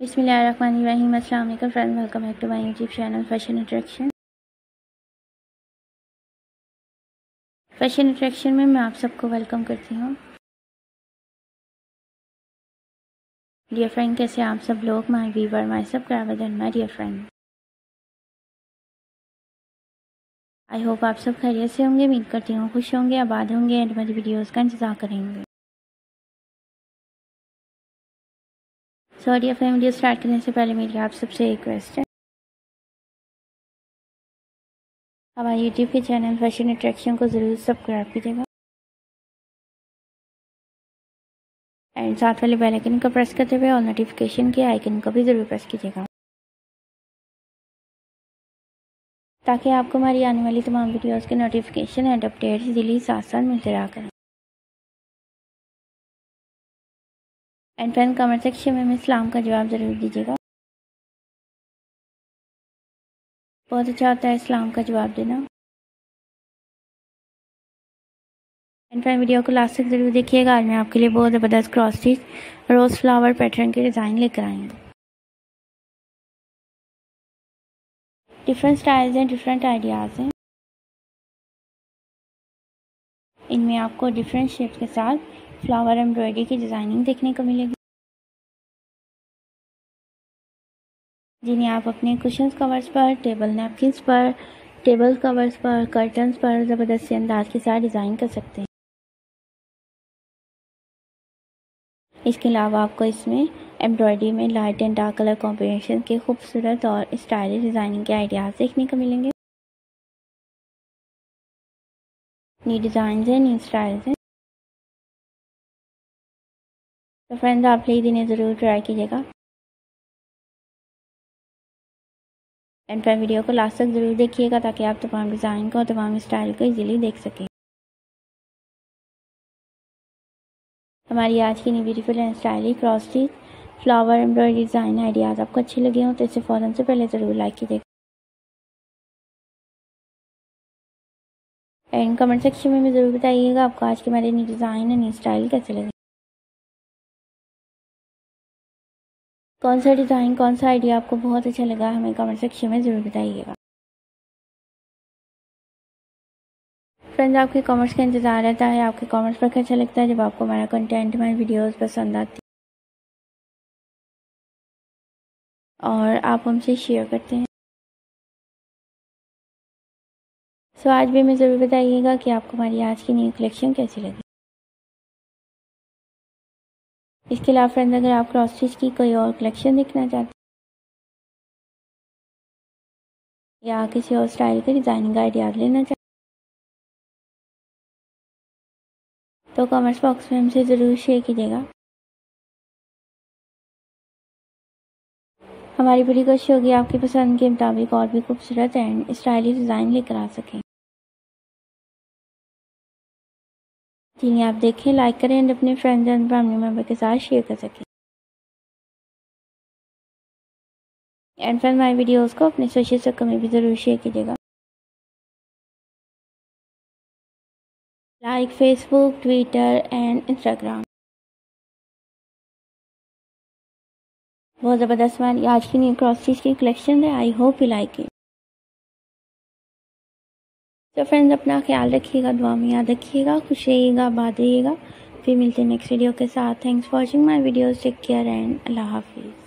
अस्सलाम वालेकुम friend welcome back to my YouTube channel fashion attraction fashion attraction में मैं आप सबको वेलकम करती हूँ। डियर फ्रेंड कैसे आप सब लोग? My viewer my subscriber and my dear friend I hope आप सब खैरियत से होंगे, उम्मीद करती हूँ खुश होंगे, आबाद होंगे एंड मेरी वीडियोज़ का इंतज़ार करेंगे। सॉरी अपने वीडियो स्टार्ट करने से पहले मेरी आप सबसे रिक्वेस्ट है। हमारे यूट्यूब के चैनल फ़ैशन अट्रैक्शन को ज़रूर सब्सक्राइब कीजिएगा। एंड साथ वाले बेल आइकन को प्रेस करते हुए और नोटिफिकेशन के आइकन को भी ज़रूर प्रेस कीजिएगा। ताकि आपको हमारी आने वाली तमाम वीडियोस के नोटिफिकेशन एंड अपडेट्स इजीली साथ साथ मिलते रहा करें। एंड फ्रेंड कमेंट सेक्शन में इस्लाम का जवाब ज़रूर दीजिएगा। बहुत अच्छा होता है इस्लाम का जवाब देना। एंड फ्रेंड वीडियो को लास्ट तक ज़रूर देखिएगा। आज मैं आपके लिए बहुत ज़बरदस्त cross stitch rose flower pattern के डिज़ाइन लेकर आई हूँ। डिफरेंट स्टाइल्स हैं डिफरेंट आइडियाज़ हैं। इनमें आपको डिफरेंट शेप के साथ फ्लावर एम्ब्रॉयडरी की डिज़ाइनिंग देखने को मिलेगी। जिन्हें आप अपने कुशन कवर्स पर टेबल नैपकिन्स पर टेबल कवर्स पर कर्टन्स पर ज़बरदस्ती अंदाज के साथ डिज़ाइन कर सकते हैं। इसके अलावा आपको इसमें एम्ब्रॉयडरी में light and dark colour combination के खूबसूरत और स्टाइलिश डिज़ाइनिंग के आइडियाज़ देखने को मिलेंगे। न्यू डिज़ाइन हैं न्यू स्टाइल्स हैं। तो फ्रेंड्स आप प्लीज़ इन्हें ज़रूर ट्राई कीजिएगा। एंड फ्रेंड वीडियो को लास्ट तक ज़रूर देखिएगा ताकि आप तमाम डिज़ाइन को और तमाम स्टाइल को इजीली देख सकें। हमारी आज की new beautiful and stylish cross stitch flower embroidery design ideas आपको अच्छे लगे हों तो इसे फ़ौरन से पहले ज़रूर लाइक कीजिएगा। एंड कमेंट सेक्शन में भी ज़रूर बताइएगा आपको आज के मेरे न्यू डिज़ाइन और न्यू स्टाइल कैसे लगे। कौन सा डिज़ाइन कौन सा आइडिया आपको बहुत अच्छा लगा, हमें कमेंट सेक्शन में ज़रूर बताइएगा। फ्रेंड्स आपके कमेंट्स का इंतज़ार रहता है। आपके कमेंट्स पर अच्छा लगता है? जब आपको हमारा कंटेंट हमारी वीडियोस पसंद आती है और आप हमसे शेयर करते हैं। सो आज भी हमें ज़रूर बताइएगा कि आपको हमारी आज की न्यू कलेक्शन कैसी लगी। इसके अलावा फ्रेंड्स अगर आप क्रॉस स्टिच की कोई और कलेक्शन देखना चाहते हैं, या किसी और स्टाइल के डिज़ाइनिंग आइडियाज़ लेना चाहते तो कमेंट्स बॉक्स में हमसे ज़रूर शेयर कीजिएगा। हमारी पूरी कोशिश होगी आपकी पसंद के मुताबिक और भी खूबसूरत एंड स्टाइलिश डिज़ाइन लेकर आ सकें। जिन्हें आप देखें लाइक करें एंड अपने फ्रेंड्स एंड फैमिली मेंबर के साथ शेयर कर सकें। एंड फ्रेंड माई वीडियोस को अपने सोशल सर्कल में भी ज़रूर शेयर कीजिएगा। Like Facebook Twitter and Instagram बहुत ज़बरदस्त हमारी आज की न्यू क्रॉस की कलेक्शन है। I hope you like it तो फ्रेंड्स अपना ख्याल रखिएगा, दुआ में याद रखिएगा, खुश रहिएगा बात रहिएगा। फिर मिलते हैं नेक्स्ट वीडियो के साथ। Thanks for watching my videos take care and अल्लाह हाफिज़